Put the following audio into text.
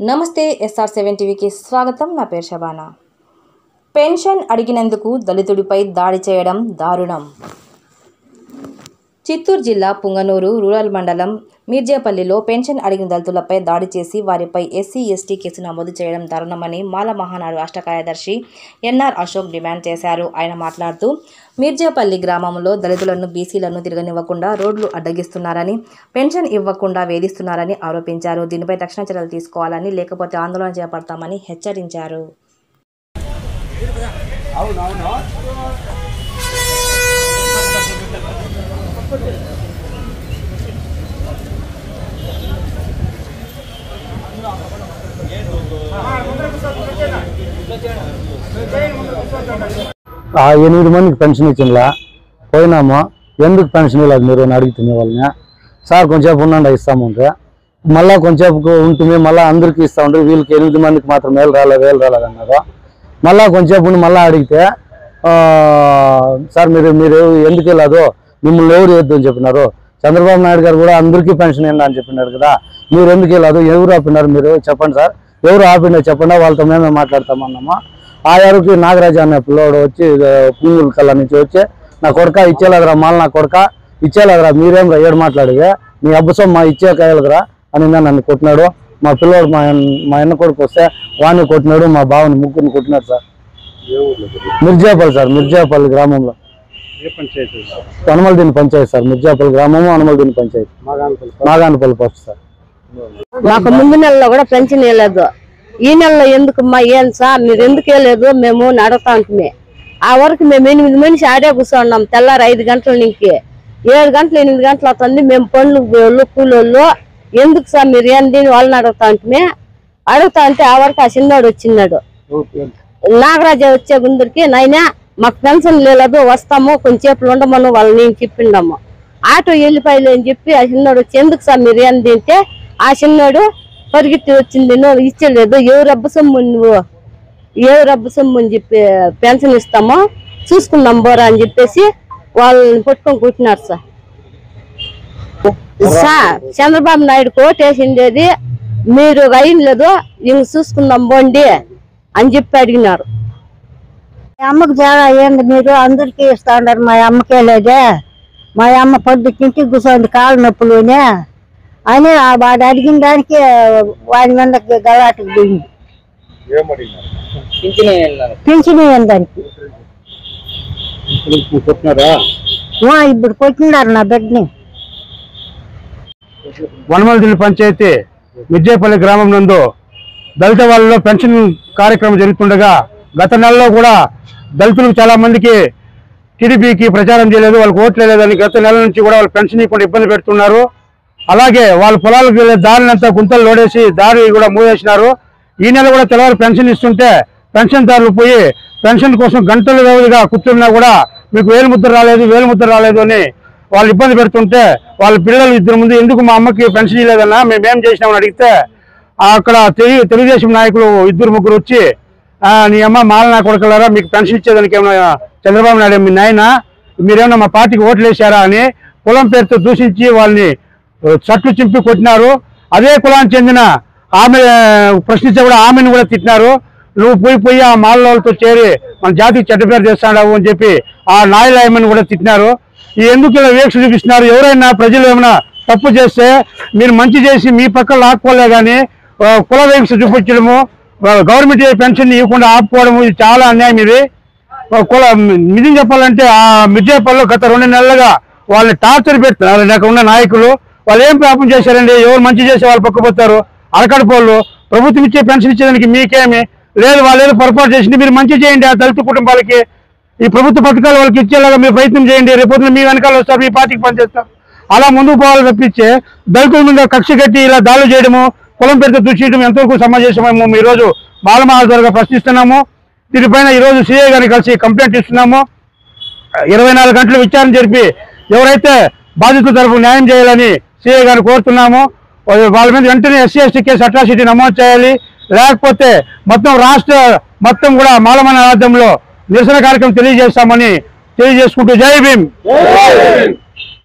నమస్తే SR seven టీవీకి స్వాగతం. నా పేరు శబానా. పెన్షన్ అడిగినందుకు దళితుడిపై దాడి చేయడం దారుణం. చిత్తూరు జిల్లా పుంగనూరు రూరల్ మండలం మీర్జేపల్లిలో పెన్షన్ అడిగిన దళితులపై దాడి చేసి వారిపై ఎస్సీ ఎస్టీ కేసు నమోదు చేయడం దారుణమని మాల మహానాడు రాష్ట్ర కార్యదర్శి ఎన్ఆర్ అశోక్ డిమాండ్ చేశారు. ఆయన మాట్లాడుతూ మీర్జేపల్లి గ్రామంలో దళితులను బీసీలను తిరగనివ్వకుండా రోడ్లు అడ్డగిస్తున్నారని పెన్షన్ ఇవ్వకుండా వేధిస్తున్నారని ఆరోపించారు. దీనిపై తక్షణ చర్యలు తీసుకోవాలని లేకపోతే ఆందోళన చేపడతామని హెచ్చరించారు. ఆ ఎనిమిది మందికి పెన్షన్ ఇచ్చిందా పోయినాము? ఎందుకు పెన్షన్ ఇవ్వలేదు మీరు అని అడుగుతుంది వాళ్ళని. సార్ కొంచెంసేపు ఉండండి ఇస్తామంటే మళ్ళీ కొంచెంసేపు ఉంటుంది మళ్ళీ అందరికీ ఇస్తా ఉంటారు వీళ్ళకి ఎనిమిది మందికి మాత్రం వేలు రాలేదు వేలు రాలేదు అన్నారు. మళ్ళీ కొంచెంసేపు ఉండి మళ్ళీ అడిగితే సార్ మీరు మీరు ఎందుకు వెళ్ళదు మిమ్మల్ని ఎవరు వేద్దు అని చెప్పినారు. చంద్రబాబు నాయుడు గారు కూడా అందరికీ పెన్షన్ ఏంటి అని చెప్పినారు కదా మీరు ఎందుకు వెళ్ళదు ఎవరు ఆపినారు మీరు? చెప్పండి సార్. ఎవరు ఆపినారు చెప్పండి వాళ్ళతో మేమే మాట్లాడతామన్నామా? ఆ ఎరుకి నాగరాజు అనే పిల్లోడు వచ్చి పుంగుల కళ్ళ నుంచి వచ్చి నా కొడక ఇచ్చేలేదురా మాల నా కొడక ఇచ్చేలేదురా మీరేం రా ఏడు మాట్లాడిగా మీ అబ్బసం మా ఇచ్చే కాయలేదురా అని నన్ను కొట్టినాడు. మా పిల్లోడు మా అన్న- మా అన్న కొడుకు వస్తే వాడిని కొట్టినాడు మా బావని ముగ్గురిని కొట్టినాడు సార్. మిర్జాపల్లి సార్ మిర్జాపల్లి గ్రామంలో. హనుమలదీని పంచాయతీ సార్ మిర్జాపల్లి గ్రామము హనుమలదీని పంచాయతీ. Maganapalli post sir. మాకు ముందు నెలలో కూడా పెన్షన్ వేయలేదు ఈ నెలలో ఎందుకమ్మా? ఏం సార్? మీరు ఎందుకు వేయలేదు మేము నడతా ఉంటుంది ఆ వరకు మేము ఎనిమిది మనిషి ఆడే కూర్చున్నాం. తెల్లారి ఐదు గంటల నుంచి. ఏడు గంటలు ఎనిమిది గంటలు అవుతుంది. మేము పనులు పోయేళ్ళు కూలోళ్ళు. ఎందుకు సార్ మీరు ఏం దీని వాళ్ళని అడుగుతా ఉంటే అడుగుతా ఉంటే ఆ వరకు ఆ చిన్నాడు వచ్చినాడు నాగరాజ వచ్చే గుందరికి నాయనా మాకు పెన్షన్ లేదు. వస్తాము. కొంచెంసేపు ఉండమను. వాళ్ళు నేను చెప్పిండము ఆటో వెళ్ళిపోయలే అని చెప్పి ఆ చిన్నోడు వచ్చి ఎందుకు సార్ మీరు ఏం తింటే? ఆ చిన్నోడు పరిగెత్తి వచ్చింది నువ్వు ఇచ్చలేదు. ఎవరు రబ్బ సొమ్ము నువ్వు? ఎవరు రబ్బ సొమ్ము? అని చెప్పి పెన్షన్ ఇస్తాము? చూసుకుందాం బోరా అని చెప్పేసి వాళ్ళని పట్టుకొని కొట్టినారు సార్. సార్ చంద్రబాబు నాయుడు కోటేసిండేది మీరు లేదు ఇంక చూసుకుందాం బోండి అని చెప్పి అడిగినారు. మా అమ్మకు చాలా ఏంది? మీరు అందరికీ ఇస్తా ఉన్నారు మా అమ్మకే లేదే. మా అమ్మ పొద్దుకింటి కూర్చోండి కాళ్ళ నొప్పులునే అని ఆ వాడు అడిగిన దానికి వాడి మీద గలాటకు దిగింది పింఛని దానికి? ఇప్పుడు కొట్టినారు? నా బిడ్డని. వనమలదిల్లి పంచాయతీ మిర్జేపల్లి గ్రామం నందు దళిత వాళ్ళలో పెన్షన్ కార్యక్రమం జరుగుతుండగా గత నెలలో కూడా దళితులకు చాలా మందికి టీడీపీకి ప్రచారం చేయలేదు వాళ్ళకి ఓట్లు లేదని గత నెల నుంచి కూడా వాళ్ళు పెన్షన్ ఇవ్వకుండా ఇబ్బంది పెడుతున్నారు. అలాగే వాళ్ళ పొలాలకు వెళ్ళే దారినంతా గుంతలు లోడేసి దారి కూడా మూసేసినారు. ఈ నెల కూడా తెల్లవారు పెన్షన్ ఇస్తుంటే పెన్షన్దారులు పోయి పెన్షన్ కోసం గంటల వ్యవధిగా కూర్చున్నా కూడా మీకు వేలు ముద్ర రాలేదు వేలు ముద్ర రాలేదు అని వాళ్ళు ఇబ్బంది పెడుతుంటే వాళ్ళ పిల్లలు ఇద్దరు ముందు ఎందుకు మా అమ్మకి పెన్షన్ ఇవ్వలేదన్నా మేమేం చేసినామని అడిగితే అక్కడ తెలుగు తెలుగుదేశం నాయకులు ఇద్దరు ముగ్గురు వచ్చి నీ అమ్మ మాల నా కొడుకులారా మీకు పెన్షన్ ఇచ్చేదానికి ఏమైనా చంద్రబాబు నాయుడు మీ నాయన? మీరేమన్నా మా పార్టీకి ఓట్లు వేసారా? అని పొలం పేరుతో దూషించి వాళ్ళని చట్లు చింపి కొట్టినారు. అదే కులానికి చెందిన ఆమె ప్రశ్నించే కూడా ఆమెను కూడా తిట్టినారు. నువ్వు పోయి పోయి ఆ మాలతో చేరి మన జాతికి చెడ్డ పేరు చేస్తాడావు అని చెప్పి ఆ నాయలాయమని కూడా తిట్టినారు. ఈ ఎందుకు ఇలా వీక్ష చూపిస్తున్నారు? ఎవరైనా ప్రజలు ఏమైనా తప్పు చేస్తే మీరు మంచి చేసి మీ పక్క లాక్కోలే కానీ కుల వీక్ష చూపించడము గవర్నమెంట్ పెన్షన్ ఇవ్వకుండా ఆపుకోవడము ఇది చాలా అన్యాయం ఇది. కుల నిజం చెప్పాలంటే ఆ మిర్జాపల్లిలో గత రెండు నెలలుగా వాళ్ళని టార్చర్ పెడుతున్నారు. అక్కడ ఉన్న నాయకులు వాళ్ళు ఏం పాపం చేశారండి? ఎవరు మంచి చేసే వాళ్ళు పక్కపోతారు? అరకడపోళ్ళు ప్రభుత్వం ఇచ్చే పెన్షన్ ఇచ్చేదానికి మీకేమి? లేదు వాళ్ళు ఏదో పొరపాటు చేసింది మీరు మంచి చేయండి ఆ దళిత కుటుంబాలకి. ఈ ప్రభుత్వ పథకాలు వాళ్ళకి ఇచ్చేలాగా మీరు ప్రయత్నం చేయండి. రేపొద్దున మీ వెనకాల వస్తారు మీ పార్టీకి పనిచేస్తారు. అలా ముందుకు పోవాలి తప్పించే దళితుల మీద కక్ష కట్టి ఇలా దాడులు చేయడము కులం పెడితే దూషించడం ఎంతవరకు సమాజేశమేమో ఈ రోజు బాలమహాజరుగా ప్రశ్నిస్తున్నాము. దీనిపైన ఈరోజు రోజు గారిని కలిసి కంప్లైంట్ ఇస్తున్నాము. ఇరవై నాలుగు గంటలు విచారణ జరిపి ఎవరైతే బాధితుల తరపు న్యాయం చేయాలని సిఐ గారిని కోరుతున్నాము. వాళ్ళ వాళ్ళ మీద వెంటనే ఎస్సీ ఎస్టీ కేసు అట్రాసిటీ నమోదు చేయాలి. లేకపోతే మొత్తం రాష్ట్ర మొత్తం కూడా మాలమన రాజ్యంలో నిరసన కార్యక్రమం తెలియజేస్తామని తెలియజేసుకుంటూ జై భీమ్.